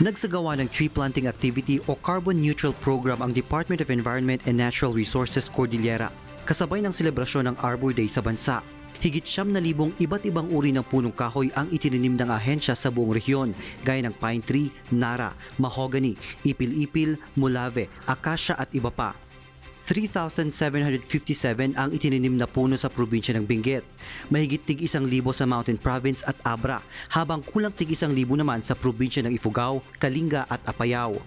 Nagsagawa ng tree planting activity o carbon neutral program ang Department of Environment and Natural Resources Cordillera kasabay ng selebrasyon ng Arbor Day sa bansa. Higit siyam na libong iba't ibang uri ng punong kahoy ang itininim ng ahensya sa buong rehiyon, gaya ng pine tree, nara, mahogany, ipil-ipil, mulave, akasya at iba pa. 3,757 ang itininim na puno sa probinsya ng Benguet. Mahigit tig isang libo sa Mountain Province at Abra, habang kulang tig isang libo naman sa probinsya ng Ifugao, Kalinga at Apayao.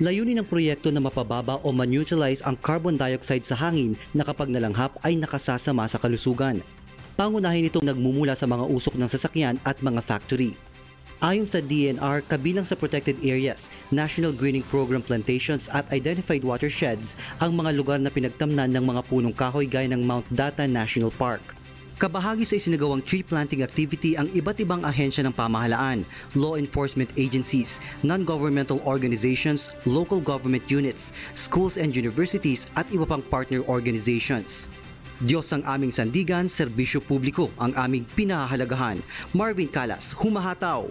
Layunin ng proyekto na mapababa o ma-neutralize ang carbon dioxide sa hangin na kapag nalanghap ay nakasasama sa kalusugan. Pangunahin itong nagmumula sa mga usok ng sasakyan at mga factory. Ayon sa DNR, kabilang sa protected areas, National Greening Program plantations at identified watersheds ang mga lugar na pinagtamnan ng mga punong kahoy gaya ng Mount Data National Park. Kabahagi sa isinagawang tree planting activity ang iba't ibang ahensya ng pamahalaan, law enforcement agencies, non-governmental organizations, local government units, schools and universities at iba pang partner organizations. Diyos ang aming sandigan, serbisyo publiko ang aming pinahahalagahan. Marvin Calas, humahataw!